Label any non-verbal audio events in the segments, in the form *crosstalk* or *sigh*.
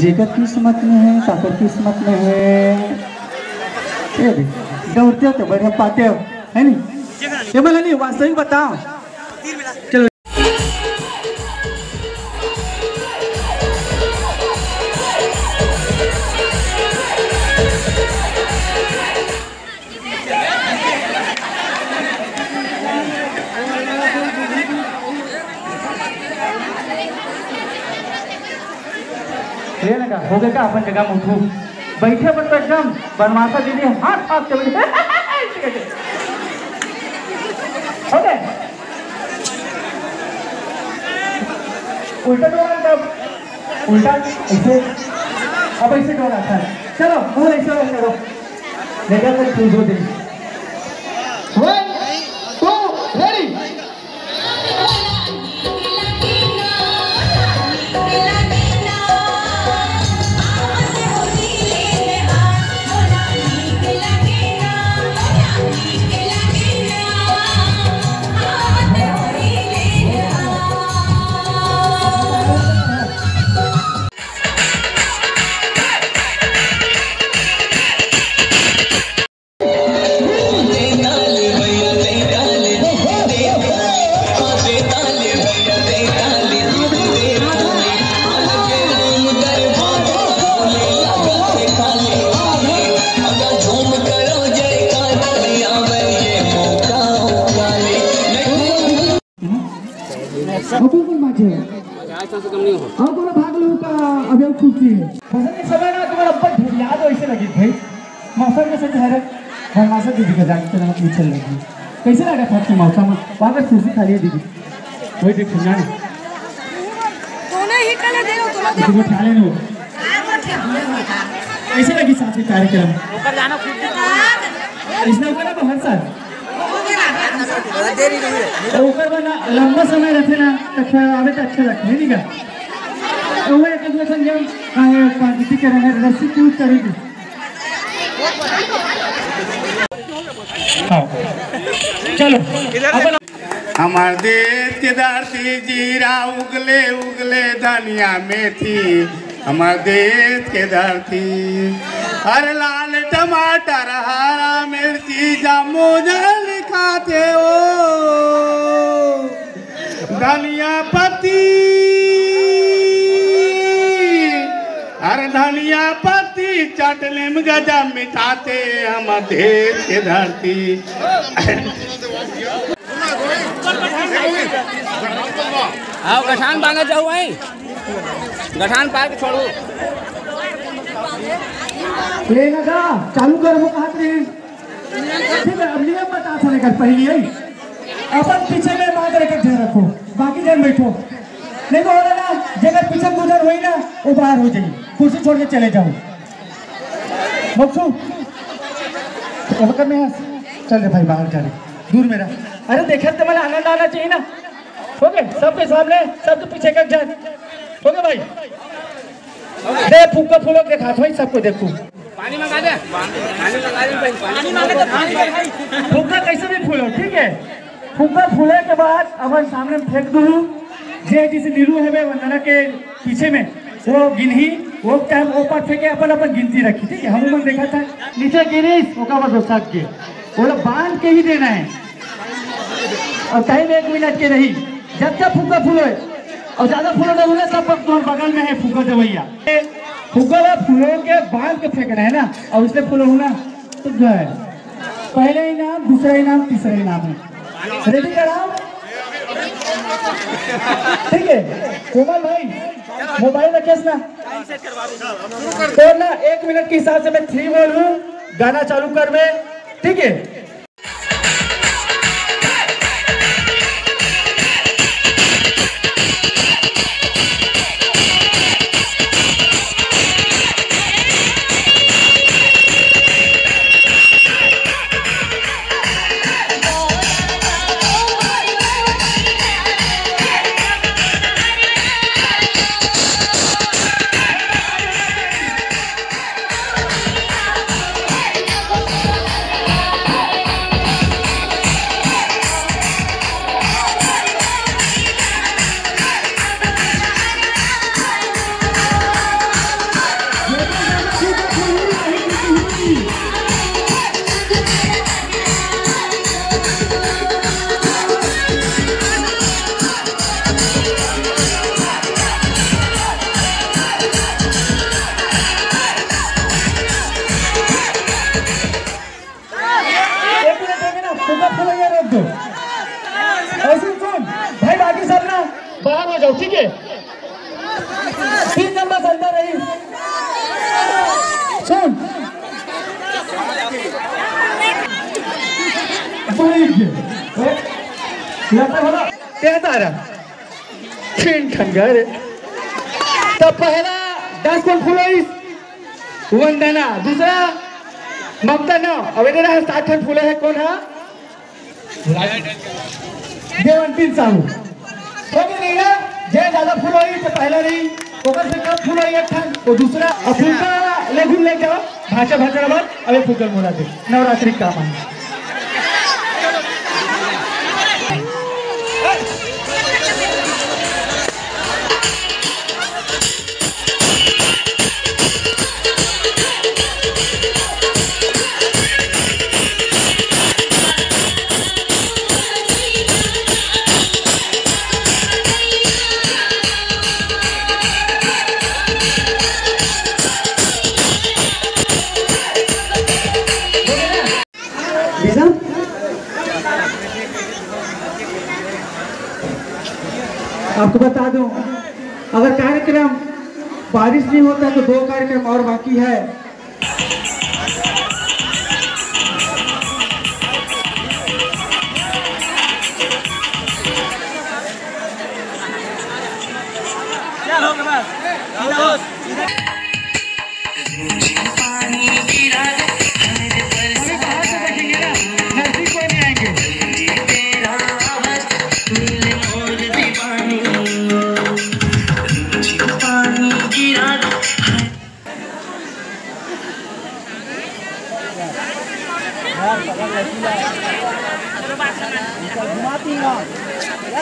जेकर किस्मत में है काकर किस्मत में है? दौड़ते तो बढ़िया पाते हो, है नी ये वास्तविक बताओ। ये लगा, हो गया का अपन जगह में उठू बैठे पर तो एकदम, बनवासा दीदी हाथ हाथ से बैठे *laughs* हो गए? उल्टा डोरा तब उल्टा, ऐसे। अब ऐसे डोरा था चलो बहुत ऐसे करो देखा तो तू दो माझे हाँ। बोला भाग लो का अब खुशी है। फ़सल के समय ना तुम्हारा अब्बा याद हो ऐसे लगी भाई मौसम कैसे ठहरे भरमासा दीदी का जाके चल लगी। कैसे लगा था कि मौसम वहाँ पर कुर्सी खाली है दीदी। वही देख सुना ना। दोनों ही कलर दे रहा तुम्हारा किसी उठा लेने वो। कैसे लगी साथ में कार्यक्रम? इसने ऊपर ना हर साल ऊपर बना लंबा समय रहते ना तो अच्छा आवे तो अच्छा लगता है नहीं का? वो एक दूसरे संग जब क्वांटिटी के रहे रस्सी यूज़ करेगी चलो हमार देश के धरती जीरा उगले उगले धनिया मेथी हमार देश के धरती हर लाल टमाटर हरा मिर्ची जामो पत्ती चटले में गजब मिठाते हम देश के धरती। आओ गठान बांधा जाओ आई गठान पार के छोड़ो। लेना का चालू कर वो कहा थे ठीक है अब नियम बता था कर पहली आई अपन पीछे में बात रख के रखो। बाकी जन बैठो। नहीं तो हो रहा ना जगह पीछे गुजर हुई ना वो बाहर हो जाएगी। कुर्सी छोड़ के चले जाओ। बक्सू अब कर में चल रे भाई बाहर चले दूर मेरा अरे देखा तो मैंने आनंद आना चाहिए ना। हो गए सबके सामने सबके पीछे का जान हो गए भाई? दे फूका फूलों के खात भाई सबको देखो। पानी मंगा दे। पानी मंगा दे पानी मंगा दे। फुग्गा कैसे भी फूलो ठीक है? फुग्गा फूले के बाद अपन सामने फेंक दू। जे जिस नीलू है वंदना के पीछे में वो गिनही वो टाइम ऊपर फेंके अपन अपन गिनती रखी है हम लोग देखा था नीचे गिरीश ओका बस उठक के। बोला, बाँध के ही देना है। और कहीं एक मिनट के नहीं। जब तक फुग्गा फूले, और ज़्यादा फूलो तो बोले सब तुम्हारे बगल में है फुग्गा दवैया फुग्गा वाला फूलों के बाँध के फेंकना है ना, और उससे फूलो होना तो जो है, पहला इनाम दूसरा इनाम तीसरा इनाम है। रेडी कराओ ठीक है। कोमल भाई मोबाइल रखे ना एक मिनट के हिसाब से मैं थ्री बोलूँ गाना चालू कर में। ठीक है? हो जाओ ठीक है तीन नंबर चलता रही। सुन। तो पहला दस को फुलोइस वंदना। दूसरा ममता न अबे तेरा सात फूले है कौन हाँ? है? देवंती साहू हो गया नहीं ज़्यादा फूल होई तो पहला रही ओकर से कम फूल होई एक ठन और दूसरा। अफ्रीका का लेगुन लेके भाषा भाषा अबे फुकल मोला दे। नवरात्रि का मान आपको बता दूँ अगर कार्यक्रम बारिश नहीं होता तो दो कार्यक्रम और बाकी है।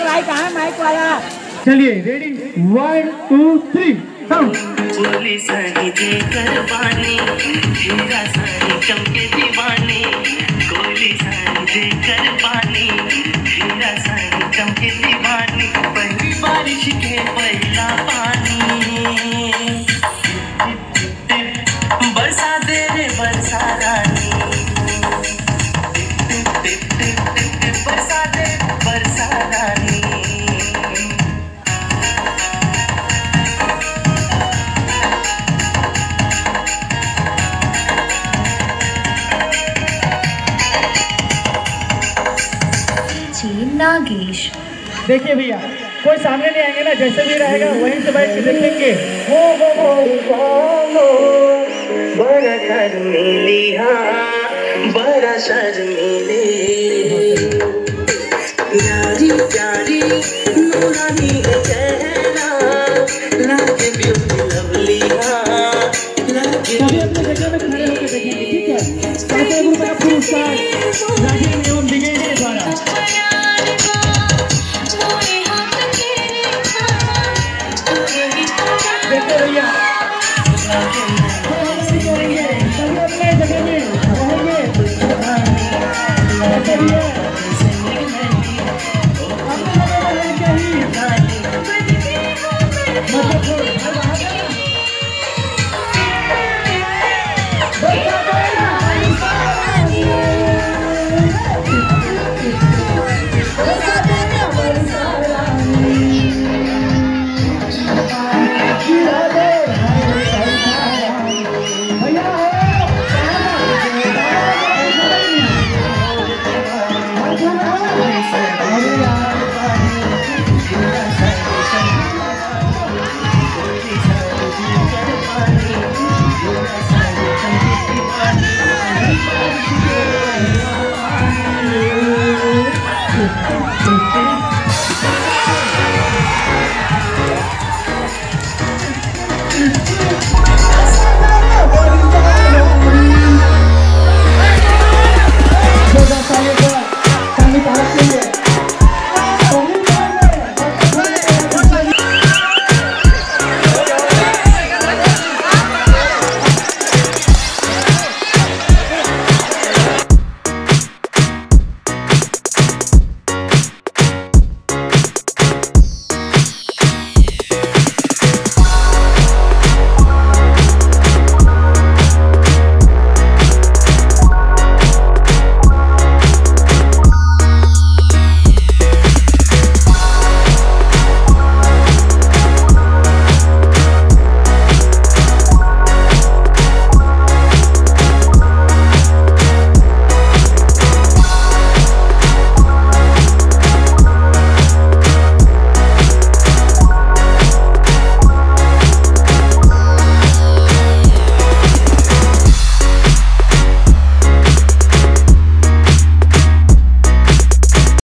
भाई कहाँ माइक वाला? चलिए ready one two three choli sari हीरा सारी चमके दीवानी गोली सारी बानी हीरा सारी चमके दीवानी देखिए भैया, कोई सामने नहीं आएँगे ना, जैसे भी रहेगा वहीं से बैठ के देखेंगे। वो वो वो। बड़ा शर्मिली हाँ बड़ा शर्मिली देखते